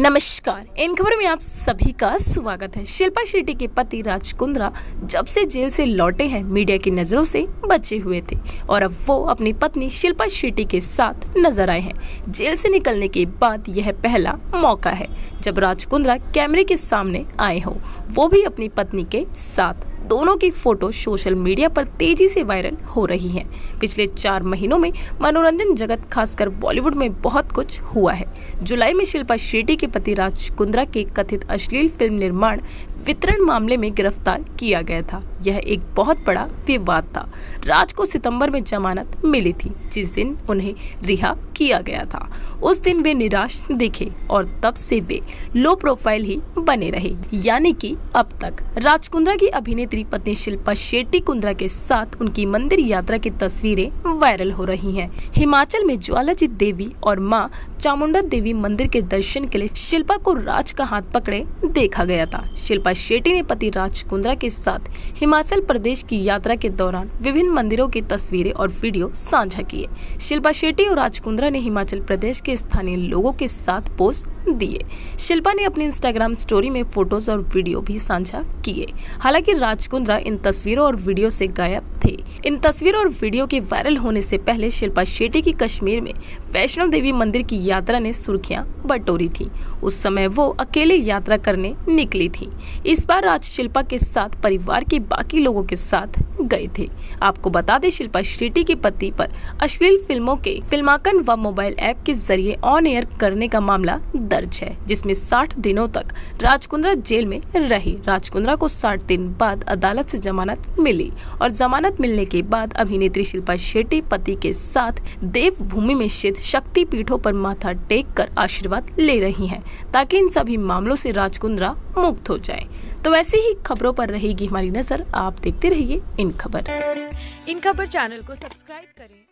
नमस्कार। इन खबरों में आप सभी का स्वागत है। शिल्पा शेट्टी के पति राज कुंद्रा जब से जेल से लौटे हैं, मीडिया की नज़रों से बचे हुए थे और अब वो अपनी पत्नी शिल्पा शेट्टी के साथ नज़र आए हैं। जेल से निकलने के बाद यह पहला मौका है, जब राज कुंद्रा कैमरे के सामने आए हो। वो भी अपनी पत्नी के साथ दोनों की फ़ोटो सोशल मीडिया पर तेज़ी से वायरल हो रही हैं। पिछले चार महीनों में मनोरंजन जगत, खासकर बॉलीवुड में बहुत कुछ हुआ है। जुलाई में शिल्पा शेट्टी के पति राज कुंद्रा के कथित अश्लील फ़िल्म निर्माण वितरण मामले में गिरफ़्तार किया गया था। यह एक बहुत बड़ा विवाद था। राज को सितंबर में जमानत मिली थी, जिस दिन उन्हें रिहा किया गया था। उस दिन वे निराश दिखे और तब से वे लो प्रोफ़ाइल ही बने रहे। यानी कि अब तक राज कुंद्रा की अभिनेत्री पत्नी शिल्पा शेट्टी कुंद्रा के साथ उनकी मंदिर यात्रा की तस्वीरें वायरल हो रही हैं। हिमाचल में ज्वालाजी देवी और माँ चामुंडा देवी मंदिर के दर्शन के लिए शिल्पा को राज का हाथ पकड़े देखा गया था। शिल्पा शेट्टी ने पति राज कुंद्रा के साथ हिमाचल प्रदेश की यात्रा के दौरान विभिन्न मंदिरों की तस्वीरें और वीडियो साझा किए। शिल्पा शेट्टी और राज कुंद्रा ने हिमाचल प्रदेश के स्थानीय लोगों के साथ पोस्ट दिए। शिल्पा ने अपनी इंस्टाग्राम स्टोरी में फ़ोटोज़ और वीडियो भी साझा किए। हालाँकि राज कुंद्रा इन तस्वीरों और वीडियो से गायब थे। इन तस्वीरों और वीडियो के वायरल होने से पहले शिल्पा शेट्टी की कश्मीर में वैष्णो देवी मंदिर की यात्रा ने सुर्खियाँ बटोरी थी। उस समय वो अकेले यात्रा करने निकली थी। इस बार राज शिल्पा के साथ परिवार के बाकी लोगों के साथ गए थे। आपको बता दें, शिल्पा शेट्टी के पति पर अश्लील फ़िल्मों के फिल्मांकन व मोबाइल ऐप के ज़रिए ऑन एयर करने का मामला दर्ज है, जिसमें 60 दिनों तक राजकुंद्रा जेल में रही। राजकुंद्रा को 60 दिन बाद अदालत से जमानत मिली और जमानत मिलने के बाद अभिनेत्री शिल्पा शेट्टी पति के साथ देवभूमि में स्थित शक्ति पीठों पर माथा टेक कर आशीर्वाद ले रही हैं, ताकि इन सभी मामलों से राजकुंद्रा मुक्त हो जाए। तो वैसे ही खबरों पर रहेगी हमारी नज़र। आप देखते रहिए इन खबर। इन खबर चैनल को सब्सक्राइब करें